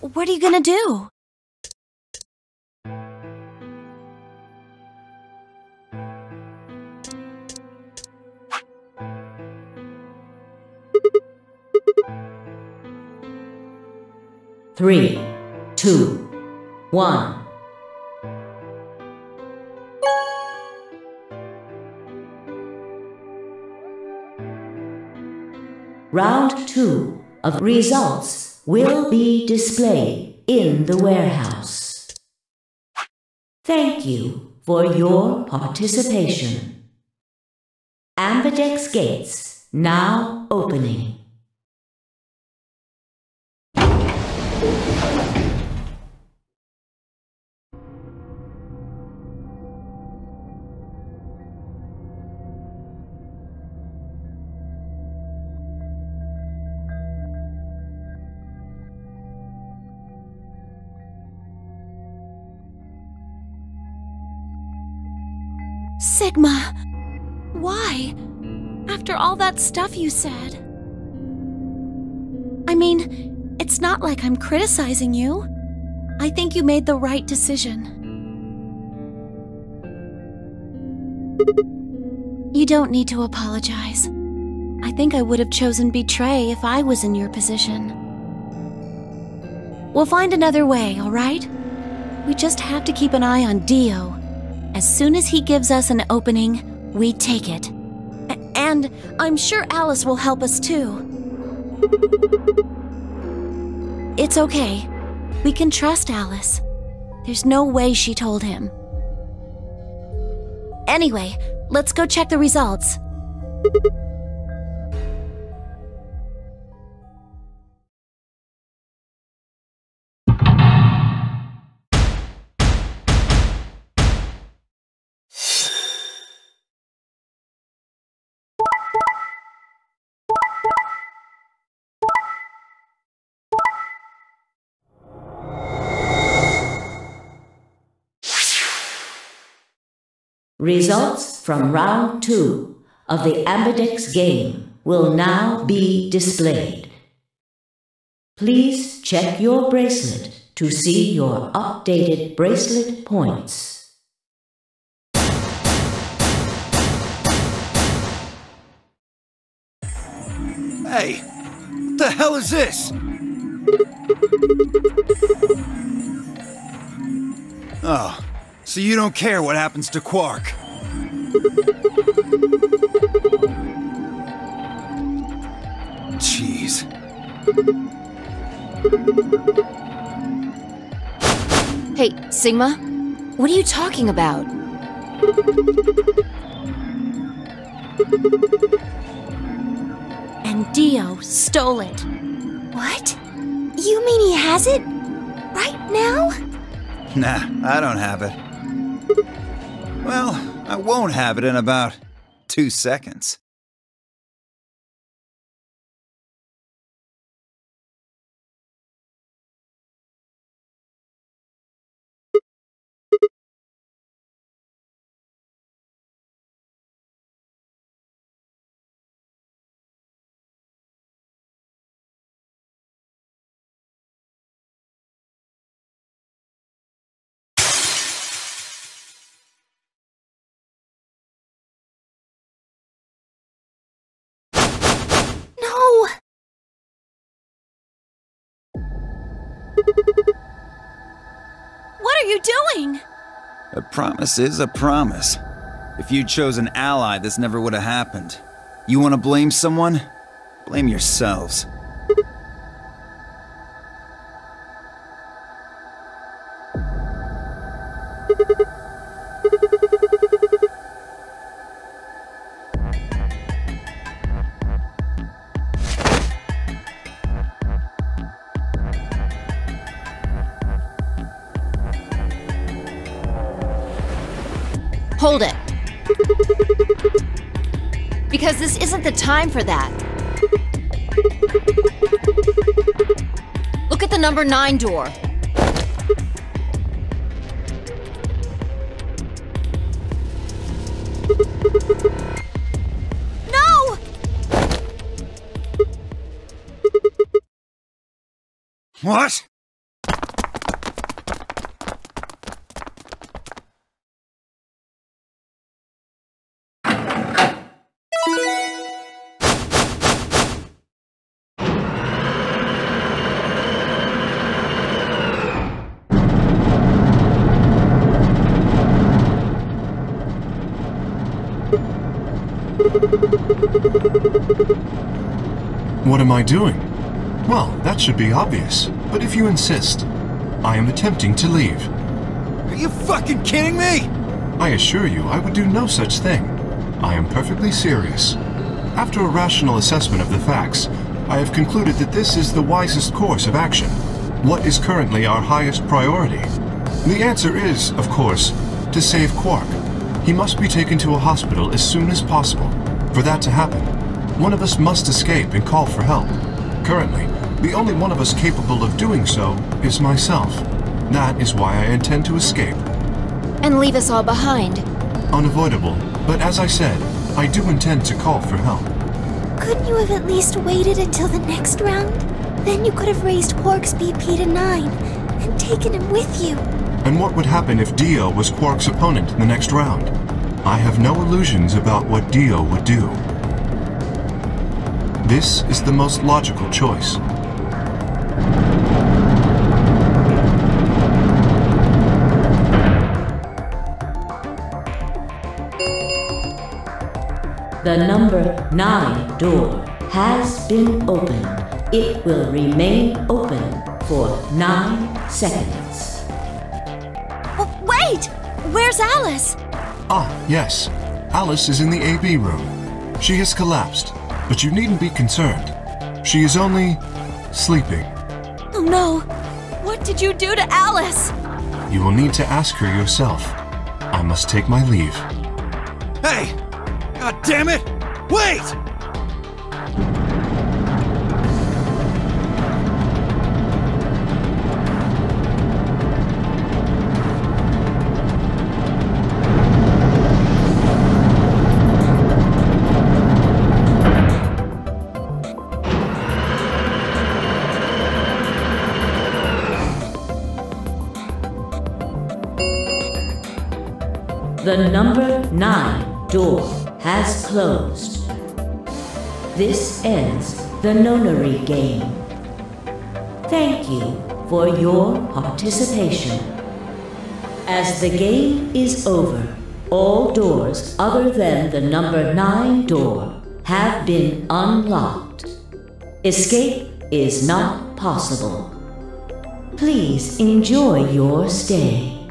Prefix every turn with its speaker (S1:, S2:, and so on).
S1: What are you gonna do?
S2: Three, two, one. Round two of results will be displayed in the warehouse. Thank you for your participation. Ambidex gates now opening.
S1: Sigma! Why? After all that stuff you said. I mean, it's not like I'm criticizing you. I think you made the right decision. You don't need to apologize. I think I would have chosen betray if I was in your position. We'll find another way, alright? We just have to keep an eye on Dio. As soon as he gives us an opening, we take it. A- and I'm sure Alice will help us too. It's okay. We can trust Alice. There's no way she told him. Anyway, let's go check the results.
S2: Results from round two of the Ambidex game will now be displayed. Please check your bracelet to see your updated bracelet points.
S3: Hey, what the hell is this? Oh, so you don't care what happens to Quark? Jeez.
S4: Hey, Sigma? What are you talking about?
S1: And Dio stole it.
S5: What? You mean he has it? Right now?
S3: Nah, I don't have it. Well, I won't have it in about two seconds.
S1: What are you doing?
S3: A promise is a promise. If you'd chosen ally, this never would have happened. You want to blame someone? Blame yourselves.
S4: Hold it. Because this isn't the time for that. Look at the number 9 door. No!
S3: What?
S6: What am I doing? Well, that should be obvious, but if you insist, I am attempting to leave.
S3: Are you fucking kidding me?
S6: I assure you, I would do no such thing. I am perfectly serious. After a rational assessment of the facts, I have concluded that this is the wisest course of action. What is currently our highest priority? The answer is, of course, to save Quark. He must be taken to a hospital as soon as possible. For that to happen, one of us must escape and call for help. Currently, the only one of us capable of doing so is myself. That is why I intend to escape.
S4: And leave us all behind.
S6: Unavoidable, but as I said, I do intend to call for help.
S5: Couldn't you have at least waited until the next round? Then you could have raised Quark's BP to 9 and taken him with you.
S6: And what would happen if Dio was Quark's opponent in the next round? I have no illusions about what Dio would do. This is the most logical choice.
S2: The number 9 door has been opened. It will remain open for 9 seconds.
S1: Wait! Where's Alice?
S6: Ah, yes. Alice is in the AB room. She has collapsed, but you needn't be concerned. She is only sleeping.
S1: Oh no! What did you do to Alice?
S6: You will need to ask her yourself. I must take my leave.
S3: Hey! God damn it! Wait!
S2: The number 9 door has closed. This ends the nonary game. Thank you for your participation. As the game is over, all doors other than the number 9 door have been unlocked. Escape is not possible. Please enjoy your stay.